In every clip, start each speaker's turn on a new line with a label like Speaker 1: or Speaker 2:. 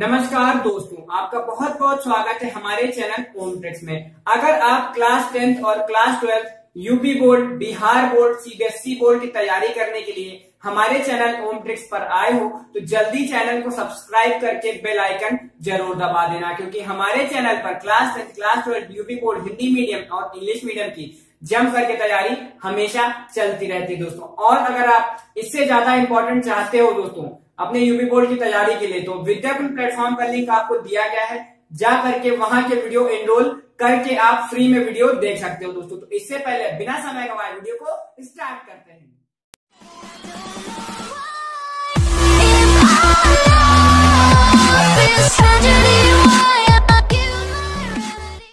Speaker 1: नमस्कार दोस्तों, आपका बहुत बहुत स्वागत है हमारे चैनल ओम ट्रिक्स में। अगर आप क्लास टेंथ और class twelfth UP board Bihar board CBSE board की तैयारी करने के लिए हमारे चैनल ओम ट्रिक्स पर आए हो तो जल्दी चैनल को सब्सक्राइब करके बेल आइकन ज़रूर दबा देना, क्योंकि हमारे चैनल पर class tenth class twelfth UP board Hindi medium और इंग्लिश मीडियम की जम करके तैयारी हमेशा चलती रहती है दोस्तों। और अगर आप इससे ज़्यादा इंपॉर्टेंट चाहते हो दोस्तों, अपने यूपी बोर्ड की तैयारी के लिए तो विद्यापन प्लेटफॉर्म का लिंक आपको दिया गया है। जा करके वहाँ के वीडियो एनरोल करके आप फ्री में वीडियो देख सकते हो दोस्तों। तो इससे पहले बिना समय गवाए वीडियो को स्टार्ट करते हैं।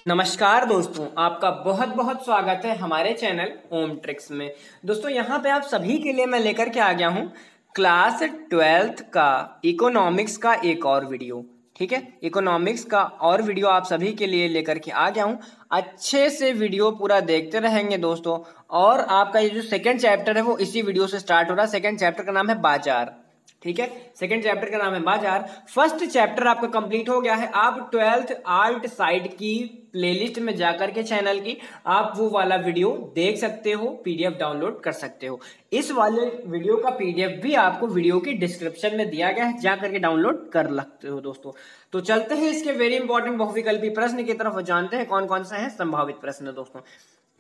Speaker 1: नमस्कार दोस्तों, आपका बहुत बहुत स्वागत है हमारे चैनल ओम ट्रिक्स में। दोस्तों, यहाँ पे आप सभी के लिए मैं लेकर के आ गया हूँ क्लास ट्वेल्थ का इकोनॉमिक्स का एक और वीडियो, ठीक है? इकोनॉमिक्स का और वीडियो आप सभी के लिए लेकर के आ गया हूँ। अच्छे से वीडियो पूरा देखते रहेंगे दोस्तों और आपका ये जो सेकेंड चैप्टर है वो इसी वीडियो से स्टार्ट हो रहा है। सेकेंड चैप्टर का नाम है बाज़ार, ठीक है? सेकंड चैप्टर का नाम है बाज़ार। फ़र्स्ट चैप्टर आपका कंप्लीट हो गया है। आप ट्वेल्थ आर्ट साइड की प्लेलिस्ट में जाकर के चैनल की आप वो वाला वीडियो देख सकते हो पीडीएफ डाउनलोड कर सकते हो। इस वाले वीडियो का पीडीएफ भी आपको वीडियो की डिस्क्रिप्शन में दिया गया है, जा करके डाउनलोड कर लगते हो दोस्तों। तो चलते हैं इसके वेरी इंपॉर्टेंट बहुविकल्पी प्रश्न की तरफ़ जानते हैं कौन कौन सा है संभावित प्रश्न दोस्तों।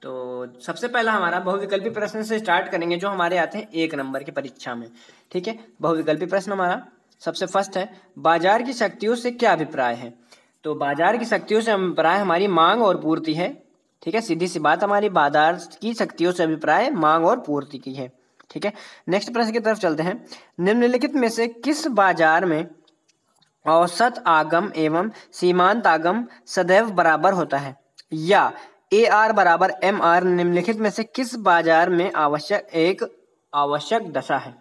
Speaker 1: तो सबसे पहला हमारा बहुविकल्पी प्रश्न से स्टार्ट करेंगे जो हमारे आते हैं एक नंबर की परीक्षा में। ठीक है? बहुविकल्पी प्रश्न हमारा सबसे फ़र्स्ट है, बाज़ार की शक्तियों से क्या अभिप्राय है? तो बाज़ार की शक्तियों से अभिप्राय हमारी मांग और पूर्ति है, ठीक है? सीधी सी बात, हमारी बाज़ार की शक्तियों से अभिप्राय मांग और पूर्ति की है, ठीक है? नेक्स्ट प्रश्न की तरफ़ चलते हैं। निम्नलिखित में से किस बाज़ार में औसत आगम एवं सीमांत आगम सदैव बराबर होता है? या ए आर बराबर एम आर निम्नलिखित में से किस बाज़ार में आवश्यक एक आवश्यक दशा है?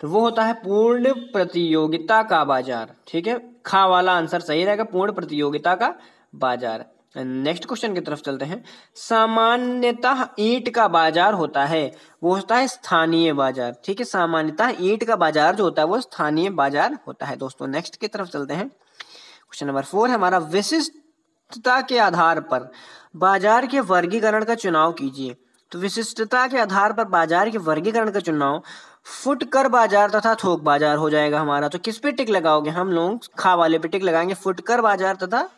Speaker 1: तो वो होता है पूर्ण प्रतियोगिता का बाज़ार, ठीक है? खा वाला आंसर सही रहेगा, पूर्ण प्रतियोगिता का बाज़ार। नेक्स्ट क्वेश्चन की तरफ़ चलते हैं। सामान्यतः ईट का बाज़ार होता है, वो होता है स्थानीय बाज़ार। ठीक है, सामान्यतः ईट का बाज़ार जो होता है, वो स्थानीय बाज़ार होता है। दोस्तों नेक्स्ट की तरफ़ चलते हैं। क्वेश्चन नंबर फोर है हमारा, विशिष्टता के आधार पर बाज़ार के वर्गीकरण का चुनाव कीजिए। तो विशिष्टता के आधार पर बाज़ार के वर्गीकरण का चुनाव, फुटकर बाज़ार तथा थोक बाज़ार हो जाएगा हमारा। तो किस पे टिक लगाओगे? हम लोग खा वाले पे टिक लगाएँगे, फुटकर बाज़ार तथा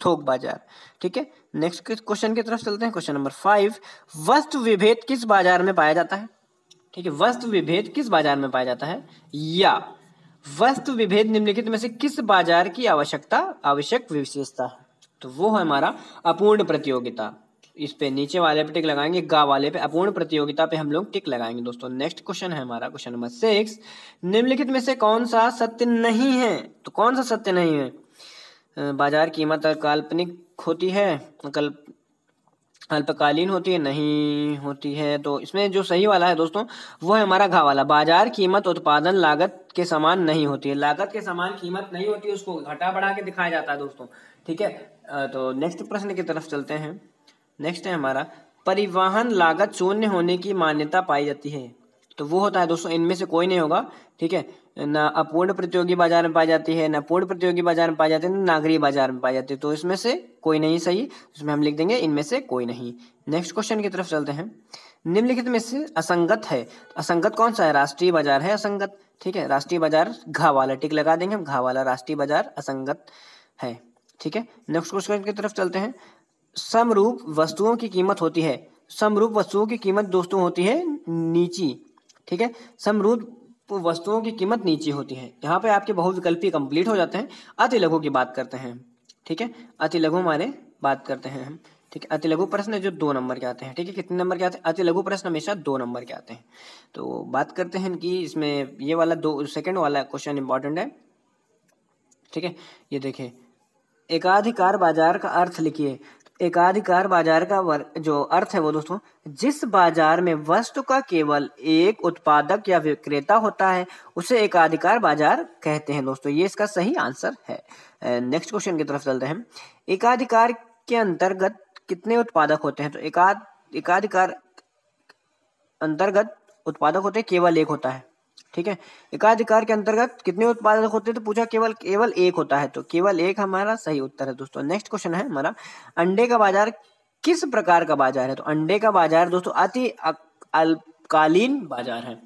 Speaker 1: थोक बाज़ार। ठीक है? नेक्स्ट क्वेश्चन की तरफ़ चलते हैं। क्वेश्चन नंबर फाइव वस्तु विभेद किस बाज़ार में पाया जाता है? ठीक है, वस्तु विभेद किस बाज़ार में पाया जाता है? या, वस्तु विभेद निम्नलिखित में से किस बाज़ार की आवश्यकता, आवश्यक विशेषता है? तो वो है हमारा अपूर्ण प्रतियोगिता। इस पे नीचे वाले पे टिक लगाएँगे, गा वाले पे अपूर्ण प्रतियोगिता पे हम लोग टिक लगाएँगे दोस्तों। नेक्स्ट क्वेश्चन है हमारा क्वेश्चन नंबर सिक्स निम्नलिखित में से कौन सा सत्य नहीं है? तो कौन सा सत्य नहीं है? बाज़ार कीमत काल्पनिक होती है कल्प अल्पकालीन होती है, नहीं होती है। तो इसमें जो सही वाला है दोस्तों, वो है हमारा घा वाला। बाज़ार कीमत उत्पादन लागत के समान नहीं होती है। लागत के समान कीमत नहीं होती, उसको घटा बढ़ा के दिखाया जाता है दोस्तों। ठीक है? तो नेक्स्ट प्रश्न की तरफ़ चलते हैं। नेक्स्ट है हमारा, परिवहन लागत शून्य होने की मान्यता पाई जाती है। तो वो होता है दोस्तों, इनमें से कोई नहीं होगा, ठीक है? ना अपूर्ण प्रतियोगी बाज़ार में पाई जाती है, न पूर्ण प्रतियोगी बाज़ार में पाई जाती है, न नागरिक बाज़ार में पाई जाती है। तो इसमें से कोई नहीं सही, इसमें हम लिख देंगे, इनमें से कोई नहीं। नेक्स्ट क्वेश्चन की तरफ़ चलते हैं। निम्नलिखित में से असंगत है। असंगत कौन सा है? राष्ट्रीय बाज़ार है असंगत, ठीक है? राष्ट्रीय बाज़ार, घा वाला। टिक लगा देंगे हम, घा वाला। राष्ट्रीय बाज़ार असंगत है, ठीक है? नेक्स्ट क्वेश्चन की तरफ़ चलते हैं। समरूप वस्तुओं की कीमत होती है। समरूप वस्तुओं की कीमत दोस्तों होती है नीची, ठीक है? समरूप वस्तुओं की कीमत नीची होती है। यहाँ पे आपके बहुविकल्पी कंप्लीट हो जाते हैं। अति लघु की बात करते हैं, ठीक है? अति लघु हमारे बात करते हैं हम, ठीक है? अति लघु प्रश्न जो दो नंबर के आते हैं, ठीक है? कितने नंबर के आते हैं? अति लघु प्रश्न हमेशा दो नंबर के आते हैं। तो बात करते हैं कि इसमें ये वाला दो सेकेंड वाला क्वेश्चन इंपॉर्टेंट है, ठीक है? ये देखिए, एकाधिकार बाज़ार का अर्थ लिखिए। एकाधिकार बाज़ार का वर्ग जो अर्थ है वो दोस्तों, जिस बाज़ार में वस्तु का केवल एक उत्पादक या विक्रेता होता है, उसे एकाधिकार बाज़ार कहते हैं दोस्तों। ये इसका सही आंसर है। नेक्स्ट क्वेश्चन की तरफ़ चलते हैं। एकाधिकार के अंतर्गत कितने उत्पादक होते हैं? तो एकाध, एकाधिकार अंतर्गत उत्पादक होते केवल एक होता है। ठीक है? एकाधिकार के अंतर्गत कितने उत्पादक होते हैं तो पूछा केवल केवल एक होता है तो केवल एक हमारा सही उत्तर है दोस्तों। नेक्स्ट क्वेश्चन है हमारा, अंडे का बाज़ार किस प्रकार का बाज़ार है? तो अंडे का बाज़ार दोस्तों अति अल्पकालीन बाज़ार है।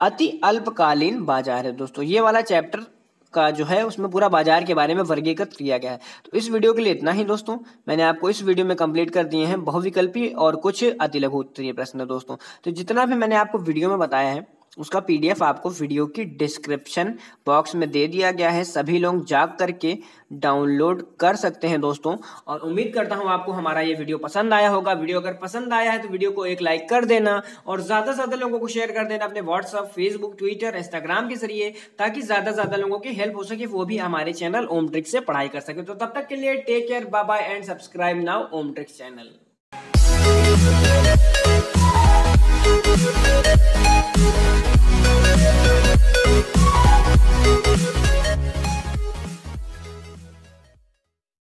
Speaker 1: अति अल्पकालीन बाज़ार है दोस्तों। ये वाला चैप्टर का जो है, उसमें पूरा बाज़ार के बारे में वर्गीकृत किया गया है। तो इस वीडियो के लिए इतना ही दोस्तों। मैंने आपको इस वीडियो में कंप्लीट कर दिए हैं बहुविकल्पी और कुछ अति लघु उत्तरीय प्रश्न दोस्तों। तो जितना भी मैंने आपको वीडियो में बताया है उसका पीडीएफ आपको वीडियो की डिस्क्रिप्शन बॉक्स में दे दिया गया है। सभी लोग जाग करके डाउनलोड कर सकते हैं दोस्तों। और उम्मीद करता हूँ आपको हमारा ये वीडियो पसंद आया होगा। वीडियो अगर पसंद आया है तो वीडियो को एक लाइक कर देना और ज़्यादा से ज़्यादा लोगों को शेयर कर देना अपने व्हाट्सअप फेसबुक, ट्विटर, इंस्टाग्राम के ज़रिए, ताकि ज़्यादा से ज़्यादा लोगों की हेल्प हो सके, वो भी हमारे चैनल ओम ट्रिक्स से पढ़ाई कर सके। तो तब तक के लिए take care bye bye and subscribe now Om tricks channel.